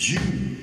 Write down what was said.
Jude